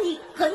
に、ほ